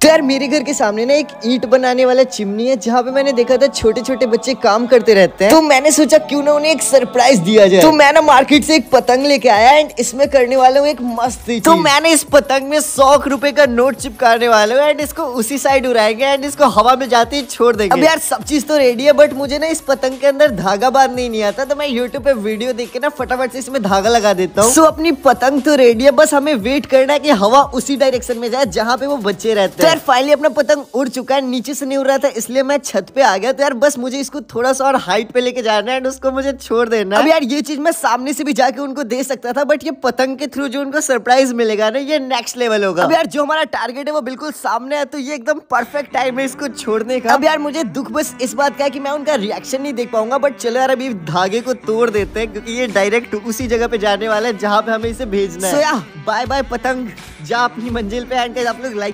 तो यार मेरे घर के सामने ना एक ईट बनाने वाला चिमनी है जहाँ पे मैंने देखा था छोटे छोटे बच्चे काम करते रहते हैं। तो मैंने सोचा क्यों ना उन्हें एक सरप्राइज़ दिया जाए। तो मैं ना मार्केट से एक पतंग लेके आया एंड इसमें करने वाला हूँ एक मस्त तो मैंने इस पतंग में सौ रुपए का नोट चिपकाने वाला हूँ एंड इसको उसी साइड उड़ाएँगे एंड इसको हवा में जाते ही छोड़ देंगे। अब यार सब चीज़ तो रेडी है बट मुझे ना इस पतंग के अंदर धागा बांधने नहीं आता। तो मैं यूट्यूब पे वीडियो देख के ना फटाफट से इसमें धागा लगा देता हूँ। सो अपनी पतंग तो रेडी है बस हमें वेट करना है की हवा उसी डायरेक्शन में जाए जहाँ पे वो बच्चे रहते हैं। फाइनली अपना पतंग पतंग उड़ चुका है नीचे से नहीं उड़ रहा था इसलिए मैं छत पे आ गया। तो यार बस मुझे इसको थोड़ा सा और हाइट पे लेके जाना है एंड उसको मुझे छोड़ देना अब यार ये चीज़ मैं सामने से भी जाके उनको दे सकता था बट ये पतंग के थ्रू जो उनको सरप्राइज़ मिलेगा ना ये नेक्स्ट लेवल होगा। अब यार जो हमारा टारगेट है वो बिल्कुल सामने है तो ये एकदम परफेक्ट टाइम है इसको छोड़ने का। अब यार मुझे दुख बस इस बात का है कि मैं उनका रिएक्शन नहीं देख पाऊँगा बट चलो यार अभी धागे को तोड़ देते हैं क्योंकि ये डायरेक्ट उसी जगह पे जाने वाला है जहाँ पे हमें इसे भेजना है। बाय बाय पतंग। जा अपनी मंजिल पे एंड आप लोग लाइक